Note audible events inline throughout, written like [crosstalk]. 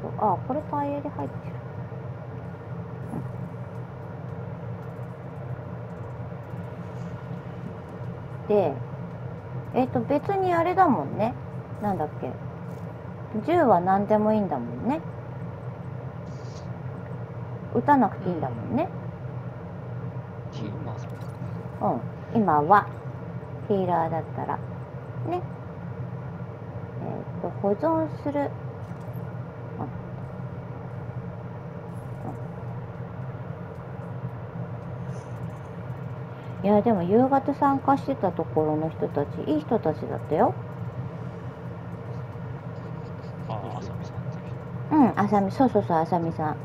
と、あ、これタイヤで入ってる。うんで、えっ、と、別にあれだもんね。なんだっけ。銃は何でもいいんだもんね。撃たなくていいんだもんね。うん。今は、ヒーラーだったら。ね。えっ、と、保存する。いや、でも夕方参加してたところの人たち、いい人たちだったよ。ああ、あさみさんうん、あさみ、そうそうそう、あさみさん。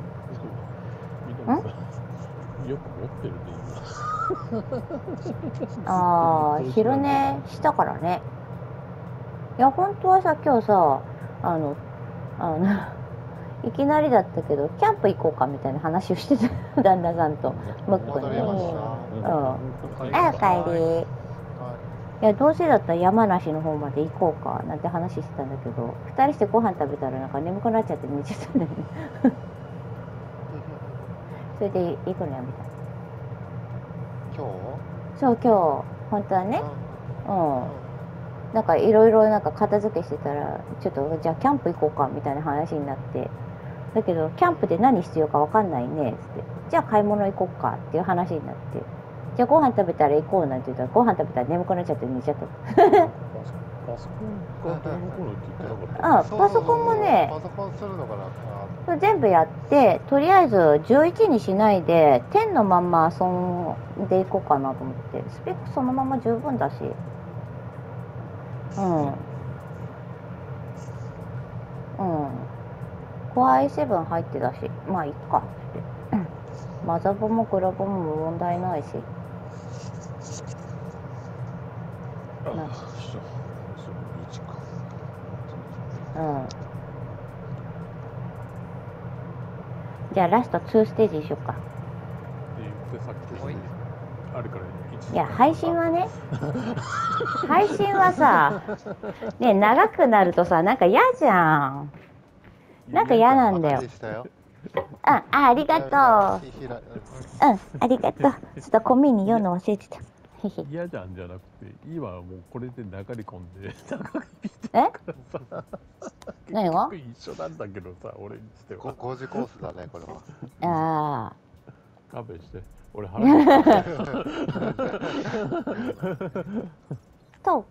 ん？よく持ってるね [laughs] ああ、昼寝したからね。いや、本当はさ、今日さ、あの、あの、いきなりだったけど、キャンプ行こうかみたいな話をしてた、[laughs] 旦那さんと、むっくん戻りましね。たうん。あ、おかえり。はいいや、どうせだったら山梨の方まで行こうか、なんて話してたんだけど、二人してご飯食べたらなんか眠くなっちゃって寝ちゃったんだよね。[laughs] それで行くのやめた。今そう、今日、本当は日ね、うんうん。なんかいろいろなんか片付けしてたら、ちょっとじゃあキャンプ行こうかみたいな話になって、だけどキャンプで何必要かわかんないねっつって、じゃあ買い物行こうかっていう話になって、じゃあご飯食べたら行こうなんて言ったら、ご飯食べたら眠くなっちゃって寝ちゃった。パソコンがって言ってなかったあ、パソコンもねパソコンするのかなそれ全部やって、とりあえず11にしないで、10のまんま遊んでいこうかなと思って、スペックそのまま十分だし。うん。うん。コア i7 入ってたし、まあいいかって。マザボもグラボも問題ないし。あなそうそう一かうん。じゃあラスト2ステージにしようか。いや、配信はね、配信はさ、ね、長くなるとさ、なんか嫌じゃん。なんか嫌なんだよで。したようん、あ、ありがとう。うん、ありがとう。ちょっとコミに言うの忘れてた。[laughs] 嫌じゃんじゃなくて今はもうこれで流れ込んで長く見てえ？るからさ何が一緒なんだけどさ俺にしてごは5時コースだねこれはあ勘弁して俺腹。[laughs] と。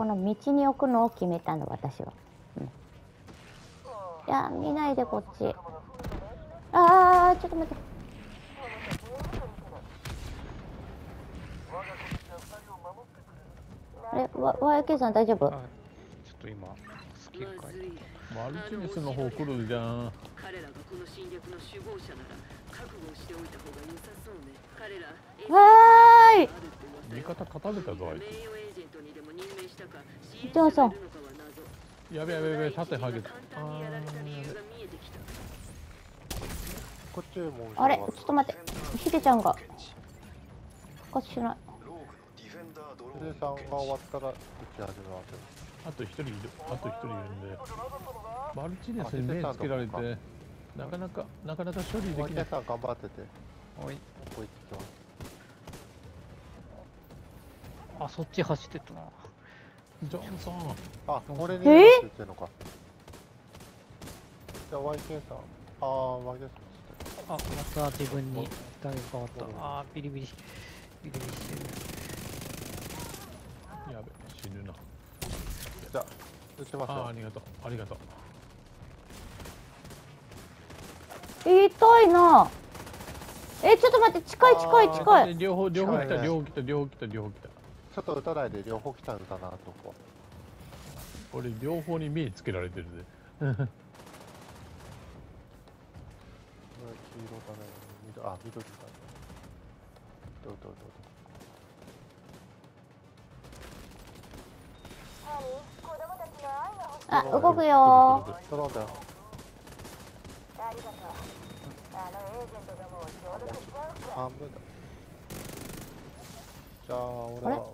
ここの道に置くのを決めたの、私は。うん、いや、見ないでこっち。ああ、ちょっと待って。あれ、わ、YK さん大丈夫？はい。ちょっと今、スキル変えマルチネスの方来るじゃん彼らがこの侵略の首謀者なら覚悟しておいた方が良さそうね彼らわーい味方勝たれたぞあい名誉エージェントにでも任命したか支援ジョンソンされるのかは謎つやべやべやべ縦ハゲた簡単にやられた理由が見えて。きたこっちもあれ、ちょっと待って。ヒデちゃんが。復活しない。ヒデさんが終わったら打ち始めますあと一人いる。あと一人いるんで。マルチネスに目つけられてなかなかなかなか処理できない。お客さん頑張ってて。はい。ここ行ってきますあ、そっち走ってったな。ジョンソンあこれにえ？言ってんのか。じゃあ YK さん。ああ YK さんあ、また自分に打撃変わった。あー、ビリビリ、ビリビリしてる。やべ死ぬな。じゃあ打ちますよ。あありがとう。ありがとう。痛いな。え、ちょっと待って、近い近い近い。で両方両方来た両方来た両方来た両方来たちょっと打たないで両方来たんだなとこ。俺両方に目つけられてるぜ。これ黄色だね緑あ緑だねどうどうどうあ、動くよ。どう頼んだよ。半分だじゃあ俺はんの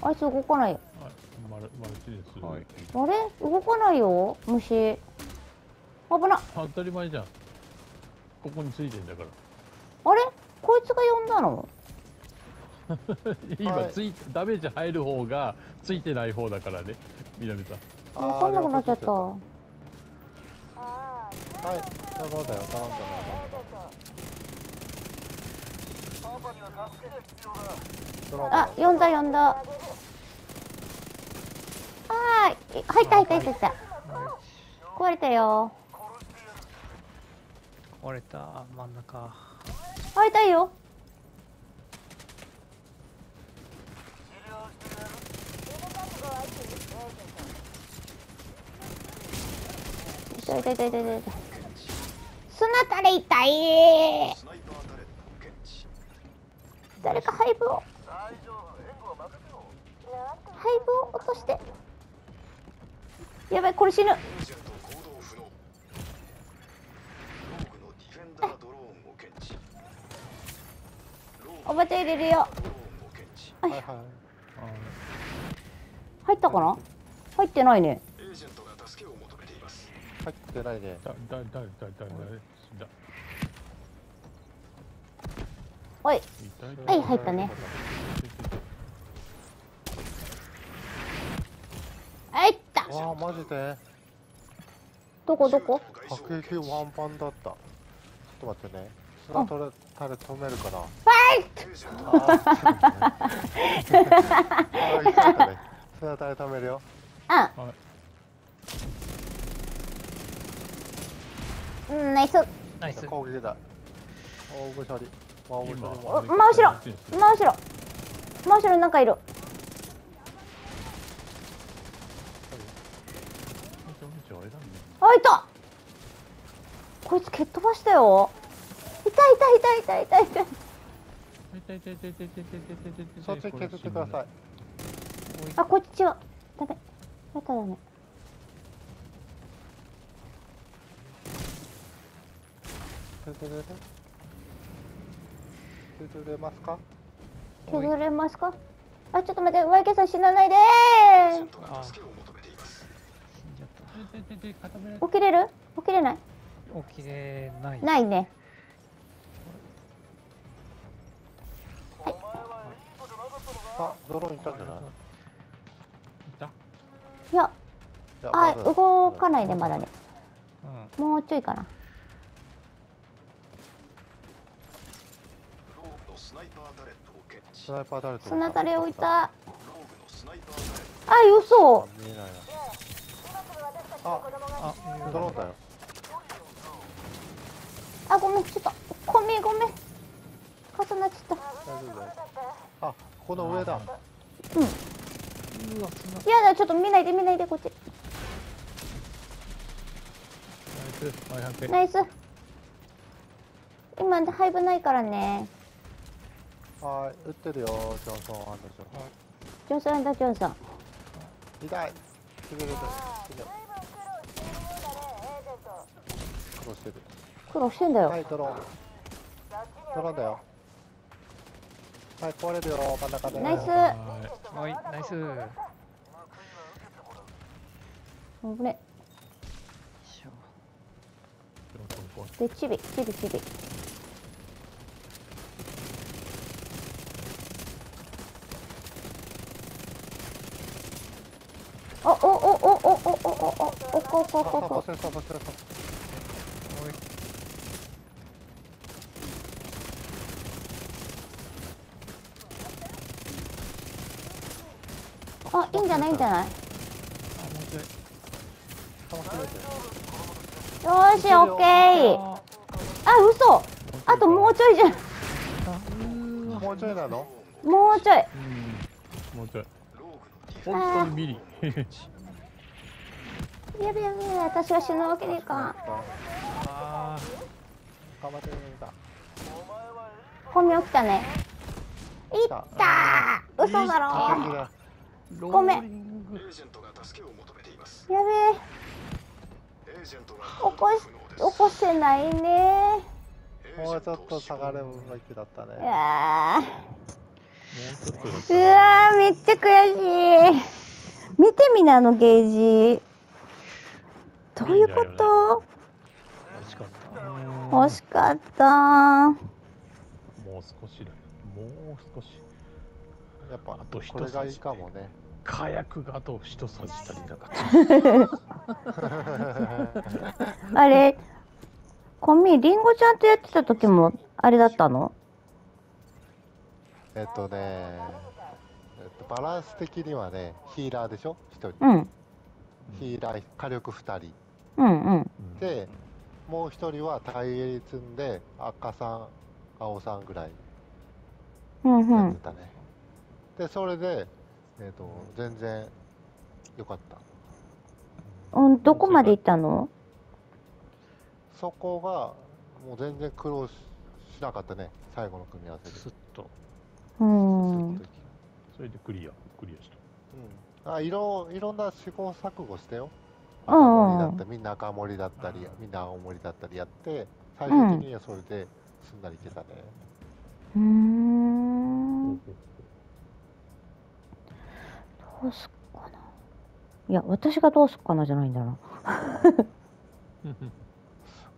あいつ動かないよ。あマルマルチです。はい。あれ？動かないよ虫危な当たり前じゃん。ここについてんだかあれ？こいつが呼んだの？[laughs] ら。今ついダメージ入る方がついてない方だからね。南さん。わかんなくなっちゃったはい。頼んだよ、頼んだよ、頼んだ。あ呼んだ呼んだ。あーい入った入った入った入った壊れたよ。壊れた真ん中。入ったよ。痛い痛い痛い痛い痛い。砂たれ痛い誰かハイブを。ハイブを落として。やばいこれ死ぬ。おばちゃん入れるよ。はいはい。入ったかな？入ってないね。入ってないね。だだだだだだおいはい入ったね入ったわあ、マジでどこ？どこ？迫撃ワンパンだった。ちょっと待ってね。砂取れたれ止めるかな。はいあー、痛いね。砂たれ止めるよ。あはいうんナイスナイス攻撃だ。大ぶ処理。真後ろ。真後ろ。真後ろなんかいる。あいた。こいつ蹴っ飛ばしたよ。い痛い痛い痛い痛い痛い。たそっち削ってください。あこっちは。ダメ。やったダメ。削れますか？削れますか？あちょっと待ってワイケさん死なないで起きれる？起きれない？た起きれない。ないね。あ、ドローンいたんじゃない？た？いや。いやあ動かないねまだね。うん。もうちょいかなナイパー誰と砂たれ置いた。ああ嘘見えないな。ああドローンだよ。あごめんちょっと。ごめんごめん。重なっちゃっ大丈夫だよ。あこの上だ。たうん。うわそんなやだちょっと見ないで見ないでこっち。ナイス。ナイス。今ハイブないからねはい撃ってるよジョンソンアンダージョンソンジョンソンション痛いくぐれる殺してる苦労してんだよ、はいドローンドローンだよはい壊れるよ真ん中でナイスはいナイスよ危ねでチビチビチビおおおおおおここここあいいんじゃないいいんじゃないよしオッケーあ嘘あともうちょいじゃんもうちょいなのもうちょい、もうちょい本当にミリやべやべ私は死ぬわけにいかん。あ頑張って本名来たね。いったー。嘘だろ。ごめん。やべえ。起こし起こせないね。もうちょっと下がればべきだったいねやもうわーめっちゃ悔しい。見てみなあのゲージどういうこと？惜しかった。惜しかった。もう少しだよ。もう少し。やっぱあと一これがいいかもね火薬があと一さじ足りなかった。あれコンビニりんごちゃんとやってた時もあれだったの？えっとね、えっと、バランス的にはねヒーラーでしょ？1人。うん。ヒーラー火力2人うんうん。でもう1人は対立んで赤さん青さんぐらい。うんうん。やってたね、でそれでえっと全然良かった。うんどこまで行ったの？そこがもう全然苦労ししなかったね。最後の組み合わせで。スッと。うん。スッといけそれでクリアクリアした。うん、あいろいろんな試行錯誤してよ赤森だったみんな赤森だったりみんな青森だったりやって最終的にはそれですんなりいけたね、うーん。どうすっかな。いや私がどうすっかなじゃないんだな。[laughs]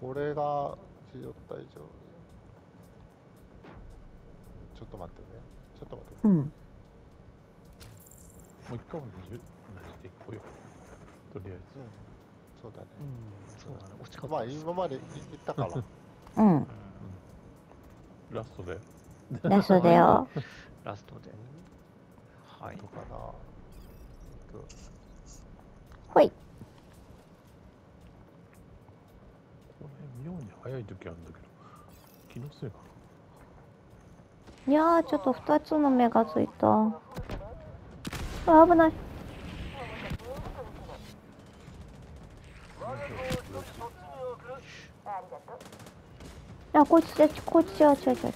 俺が自由隊長ちょっと待ってね。ちょっと待って。うん。もう一回も20何していこうよとりあえず。うんそうだね。うん、そうだね。惜しかったまあ。今までい言ったから。うん。ラストで。だそうだよ。[laughs] ラストで。はい。ど。うかな。ほい。これ妙に早い時あるんだけど。気のせいかいやーちょっと2つの目がついた。あ危ないあこいつじゃこいつ違う違う違う違う。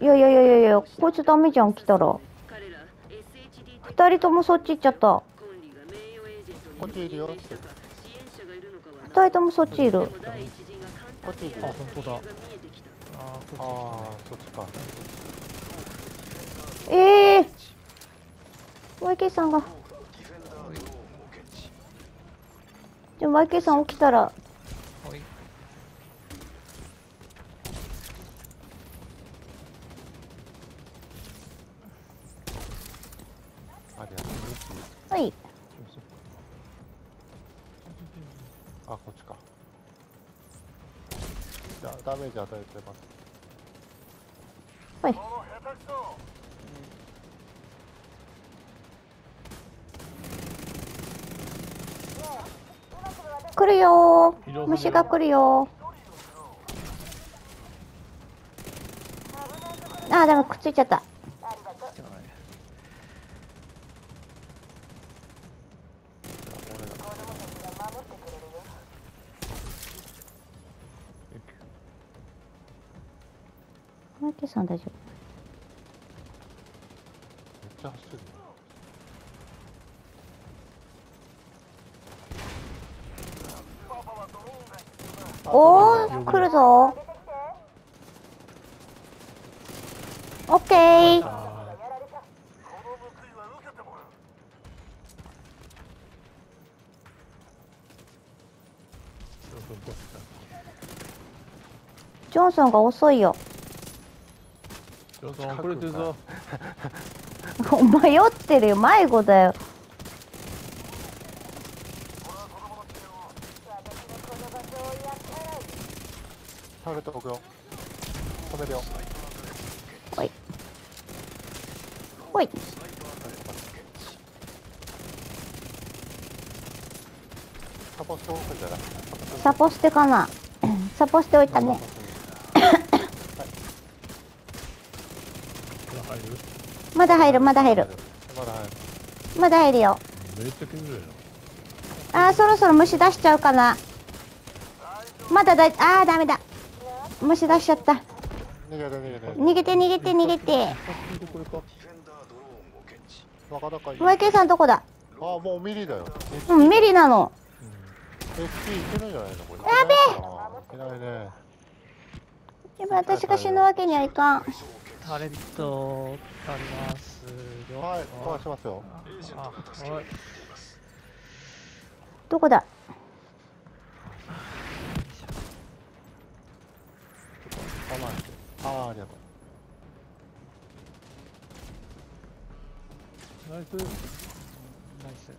いやいやいやいやいやこいつダメじゃん来たら。彼ら SHD 的2人ともそっち行っちゃった。こっちいるよ。任命したか支援者がいるのかは2人ともそっちいる。でも第一陣が簡単にあ本当だあああそっちか。ええー、マイケイさんがじゃあマイケイさん起きたら。はい。あこっちか。じゃあダメージ与えてます。はい来るよ虫が来るよ。ーあでもくっついちゃった。マイケさん大丈夫？めっちゃ走ってるおー来るぞオッジョンソンが遅いよジョンソン遅れてるぞ迷ってるよ迷子だよ倒れておくよ。止めるよ。ほい。ほい。サポしておくんじゃない？サポしてかな。[clears throat] サポしておいたね。まだ入る？まだ入るまだ入る。まだ入る。よ。めっちゃ削れよあーそろそろ虫出しちゃうかな。まだだあーダメだ虫出しちゃった。逃げて逃げて。逃げて逃げてマイケイさんどこだ？あもうミリだよ。うんミリなの。SP いけるんじゃないのこれ。やべえ。いけないね。でも私が死ぬわけにはいかん。タレントあります。はい壊しますよ。あはい。どこだ我慢してああありがとうナイス。ナイス。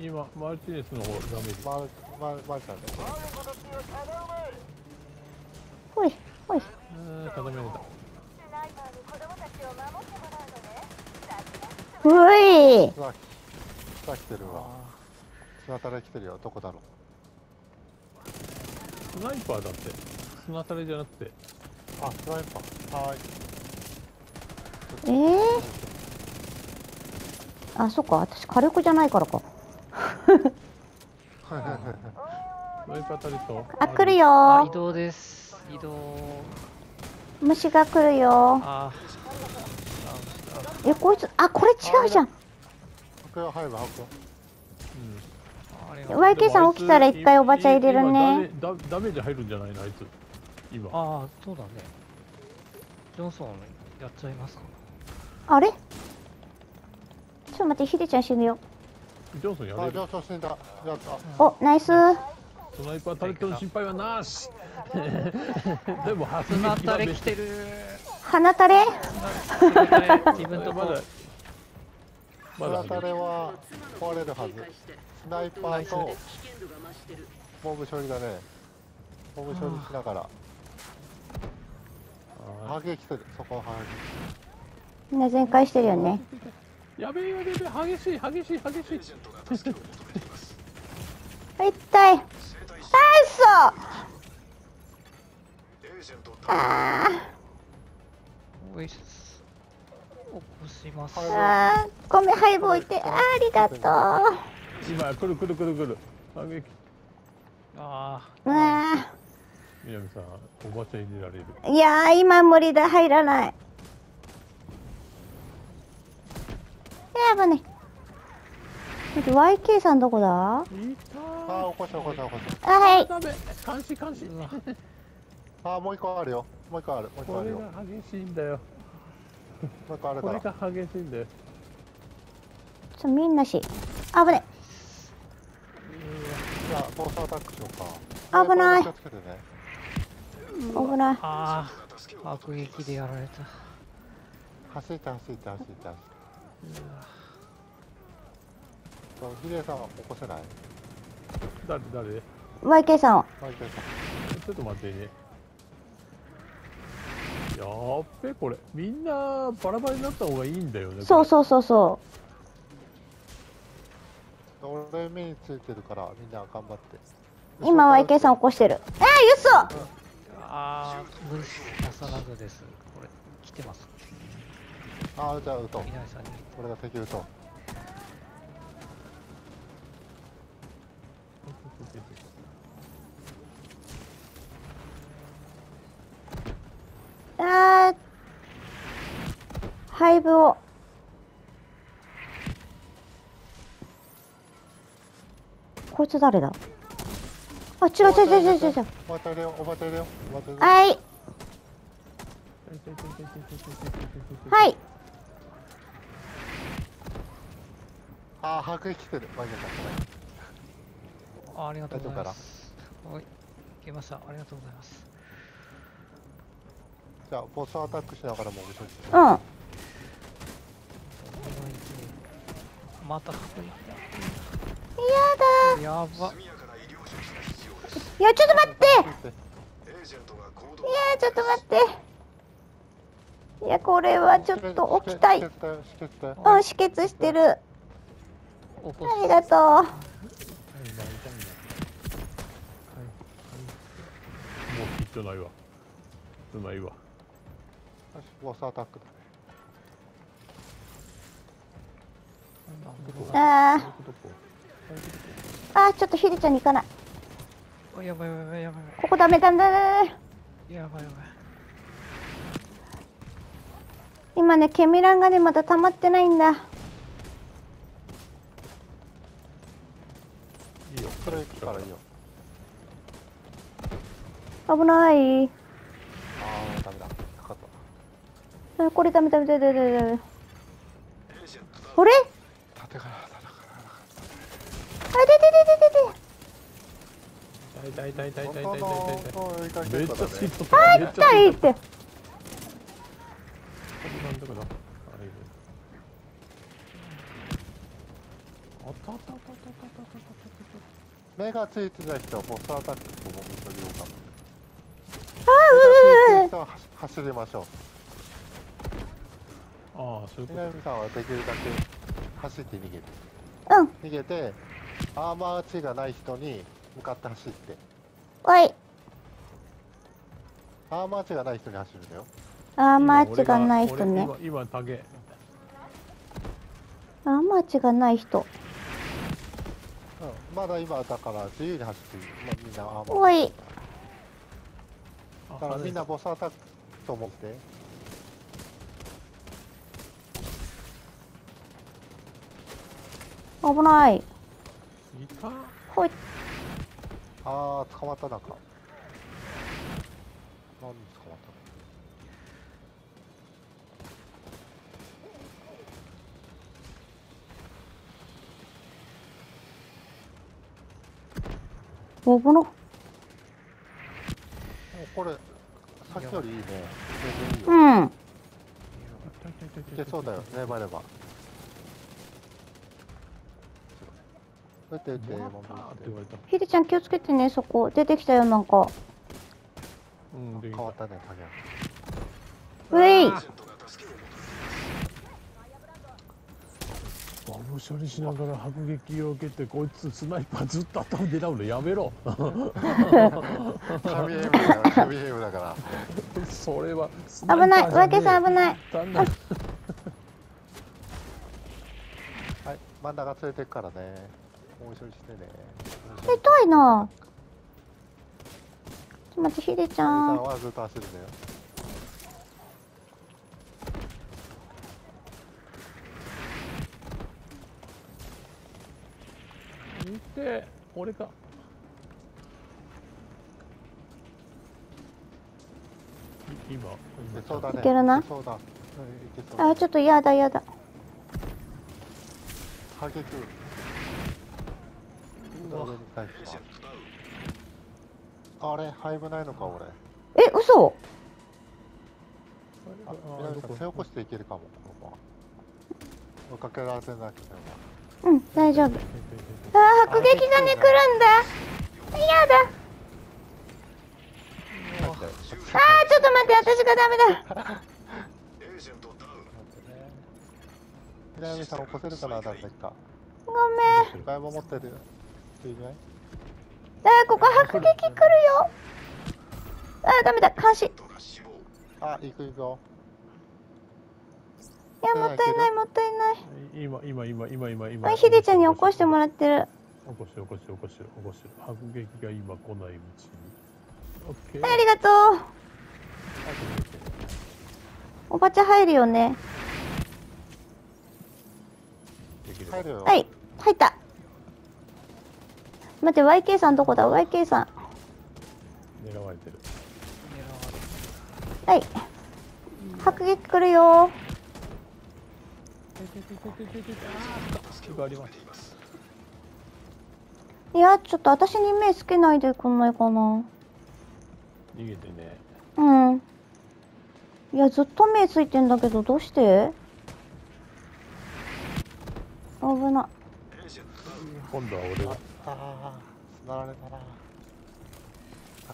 今マルティネスの方ダメージ。マルマルマルちゃんね。ほいほい。うん固めれたうい。来てるわ。砂たれ来てるよ。どこだろスナイパーだって砂垂れじゃなくて。うあスナイパーはーい。えー、あそっか。私火力じゃないからか。スナイパータリットあ来るよ。あ移動です。移動。虫が来るよ。あえこいつあこれ違うじゃん。白夜入る白夜 YK さん起きたら一回おばちゃん入れるね。ダメージ入るんじゃないのあいつ今。ああそうだね。ジョンソンやっちゃいますか？あれ？ちょっと待ってヒデちゃん死ぬよ。ジョンソンやれある上昇死んだ。やったおナイス。スナイパータリットの心配はなし。[laughs] でも発砂撃がめ垂れ来てる鼻垂れ？砂垂れ。自分とこ。まだまだ砂たれは壊れるはず。スナイパーとボム処理だね。ボム処理しながら。あハゲ来てるそこハみんな全開してるよね。ーやべえやべえやべえ激しい激しい激しい。はい。痛いあー。そうあおいっす。起こします。ーあー。ごめんハイブ置いて。あーありがと今来る来る来る来る。反撃。あううわ南さんおばちゃん入れられる。ーいやー今無理だ入らない。やばね。待って YK さんどこだ？いあー起こした起こした起こした。あはい。監視監視あーもう一個あるよ。もう一個あるもう一個これあるよ。が激しいんだよ。もう一個あるこれからが激しいんだよ。ちょみんなし。危ね。じゃあボスアタックしようか。危ない。気をつけてね危ない。ああ悪撃でやられた。走って走って走って走ってそうヒデさんは起こせない？誰誰？YK さんをマイケルさん。ちょっと待ってね。やっべこれ。みんなバラバラになった方がいいんだよねそうそうそうそ俺目についてるからみんな頑張って。う今 YK さん起こしてる。あー嘘ああ無理なさらずです。これ来てます。ああじゃあ撃とう。南さんに俺が敵撃とう。あー廃部を。こいつ誰だ？あ違う違う違う違う違う。違うおばちゃん入れようおばちゃん入れようおばちゃん入れようはい。はい。ああ白衣来てる。マイケルさんあありがとうございます。はい。消えました。ありがとうございます。じゃあボスアタックしながらもうん。また確認やだやばいやちょっと待って。いやちょっと待って。いやこれはちょっと起きたい。うん止血してる。ありがとう。もうヒットないわ。うまいわ。スアタックだね。ああーちょっとヒデちゃんに行かないすやばいやばいやばいやばここダメだねいやばいやばい。今ねケミランがねまだ溜まってないんだ。いいよ。それ行くからいいよ。危ない。ああダメだ。かかっあこれダメダメダメダメダメ。あれ？縦からあ出て出て出て。痛い痛い痛い痛い痛い本痛い痛い痛い当の追いかけめっちゃっこだねついとったあっちゃ痛いってこれなん。だかなあったあったあったあったあったあった目がついてない人はボスアタックとも見とりようかあうううう目がついてる人は走りましょああそういうこと南さんはできるだけ走って逃げるうん逃げてアーマー値がない人に向かって走って。おい。アーマー値がない人に走るんだよ。あーマーチがない人ね。今タゲあーマーチがない人。うんまだ今だから自由に走っていい、まあ、みんなアーマー。おい。あだからみんなボスアタックと思って。危ない。いた？ほいああ捕まったなんか何に捕まったの？危なこれさっきよりいいね。全然いいよ。うん。いけそうだよ。粘れば。打っててもらもったって。言われた。ひでちゃん気をつけてね。そこ出てきたよなんか。うんで変わったねうい。バブ処理しながら迫撃を受けてこいつスナイパーずっと頭に狙うのやめろ。影紙エムだから紙エムだから。[laughs] それは危危ない。上家さん危ない。はい真ん中連れてくからねもう一してね。痛いなちょっと待ってひでちゃさんんはずっと走るんだよ。見て俺かい今。いけそうだね。いけるな？そうだ。うんいけそう。あちょっとやだやだ。ハゲク上に対してあれハイブないのか俺。え嘘？あ南さん背起こしていけるかもこのまま追いかけられてなくても。うん大丈夫。あー迫撃がね来るんだ。やだ。あーちょっと待って私がダメだ。南さん起こせるかな誰かごめん。外も持ってる人いない？あーここ迫撃来るよ。あーダメだ。監視。いあ行く行く。よやもったいないもったいない。今今今今今今。あひでちゃんに起こしてもらってる。起こして起こして起こして起こして。迫撃が今来ないうちに。オッケーありがとう。おばちゃん入るよね。はい入った待って YK さんどこだ？YK さん。狙われてる。はい。迫撃来るよ。いやちょっと私に目つけないでくんないかな。逃げてね。うん。いやずっと目ついてんだけどどうして？危な。今度は俺がああつながれたな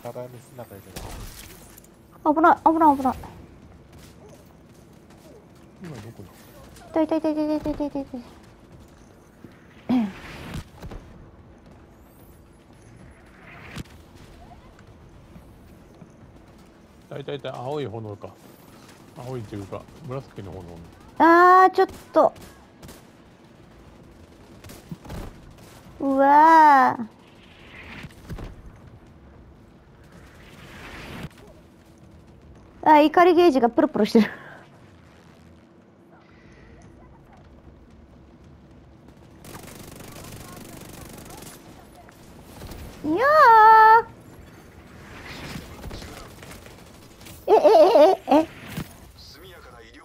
高台にすんなかいけど危ない危ない危ない。今どこ痛い痛い痛い痛い痛い痛い痛い。痛いだいたいたい。青い炎か。青いっていうか紫の炎。あーちょっとうわー。あ怒りゲージがプルプルしてるいやーええええええ速やかな医療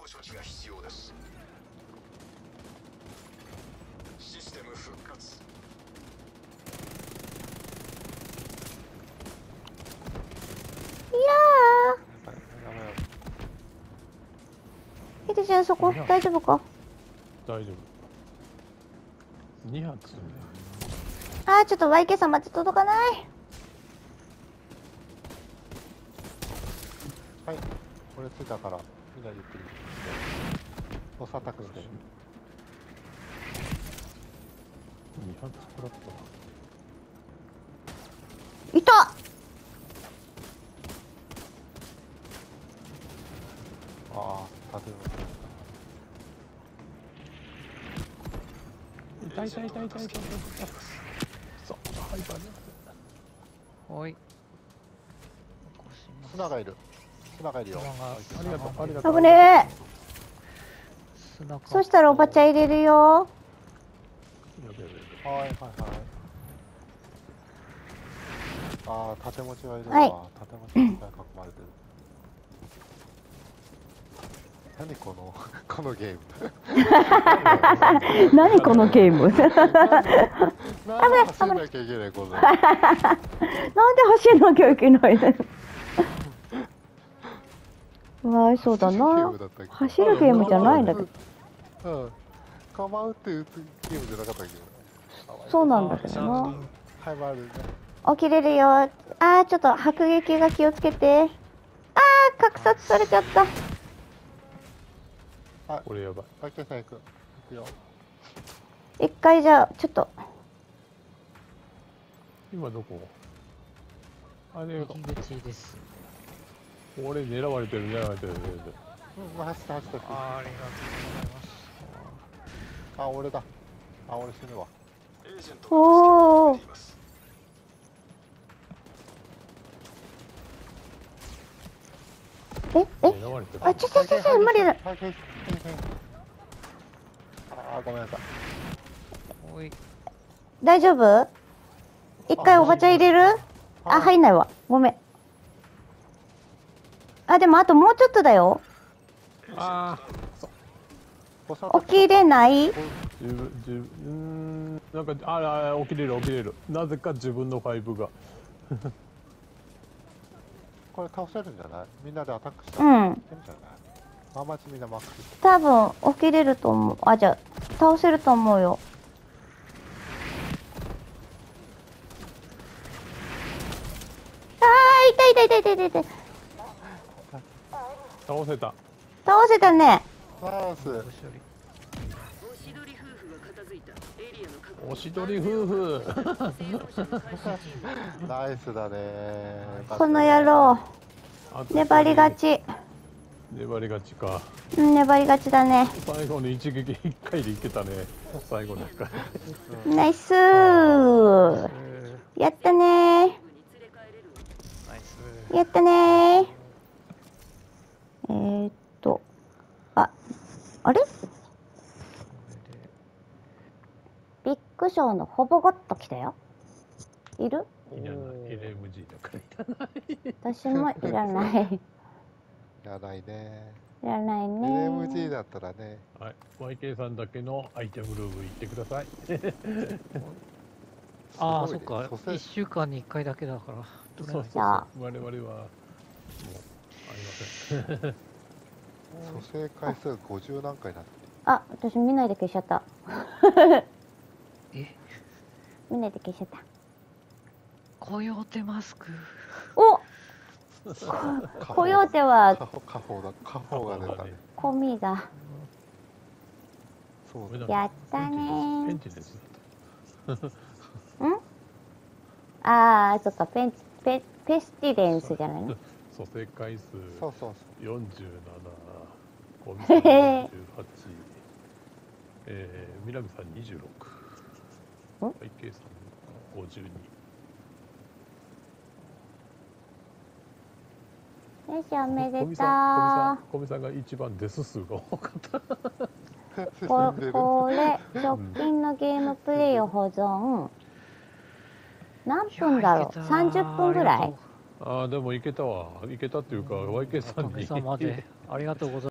ヒデちゃんそこ大丈夫か？大丈夫。2発ね。あーちょっと YK さんまで届かない。はい。これついたからみんなでゆっくりおさたくして2発食らったないたああ建物痛い。痛い痛い痛い痛い痛い痛いそうハイパーねはい。砂がいる。砂がいるよ。砂が。ありがとう。ありがとう。危ねそしたらおばちゃん入れるよ。はいはいはい。ああ縦持ちがいるわ、はい。縦持ちがいっぱい囲まれてる何この [laughs] [laughs] このゲーム。何このゲーム？なんでなんで走んなきゃいけないこの。走らなきゃいけないねうわそうだな。走るゲームじゃないんだけど。うん。構うって打つゲームじゃなかったっけ？そうなんだけどな。はい回るね起きれるよ。あーちょっと迫撃が気をつけて。あー格殺されちゃったこれやばい。あけさん行く。行くよ。一回じゃあちょっと。今どこ？あれ入り口です。俺狙われてる狙われてる狙われてる。うん走った走っあありがとうございます。あ俺だ。あ俺死ぬわ。おおええ？あちょちょちょちょ無理だあーごめんなさい。大丈夫？一回おばちゃん入れるあ入んないわ。ごめん。あでもあともうちょっとだよ。あおさた起きれない？あ自分自分うーんなんかああ起きれる起きれる。なぜか自分のファイブがこれ倒せるんじゃない？みんなでアタックしたうん。らいけるんじゃない？ママチみんなマック。ス多分起きれると思う。あじゃあ倒せると思うよ。あー痛い痛い痛い痛い痛い痛い。倒せた。倒せたね。ナイおしどり夫婦。[laughs] ナイスだね。この野郎。粘りがち。粘りがちか。うん粘りがちだね。最後の一撃一回でいけたね。最後の一回。ナイス。ー。やったね。やったね。ーえー、っと。ああれ？こビッグショーのほぼゴット来たよ。いる？いらない。LMG だからいらない。私もいらない。[laughs] やばいね。いらないね。LMG だったらね。はい。YK さんだけのアイテムルーム行ってください。[laughs] ああ、そっか。蘇生一週間に一回だけだから。そうそうじゃあ。我々はもうありません。[laughs] 蘇生回数50何回だってあ私見ないで消しちゃったえ？見ないで消しちゃった。コヨーテマスク。お！カコヨーテはカホだ。カホが出たね。コミが。そうだ。やったねー。ペンチですあーそっか。ペンペペスティレンスじゃないの？蘇生回数。そうそう47コ [laughs] ミさん48えー、南さん26ん YK さん52よしおめでとう。コミさんが一番デス数が多かった。ここれ直近のゲームプレイを保存。何分だろう？30分ぐらい？ああでもいけたわ。いけたっていうか YK さんに。おかげさまで。ありがとうございます。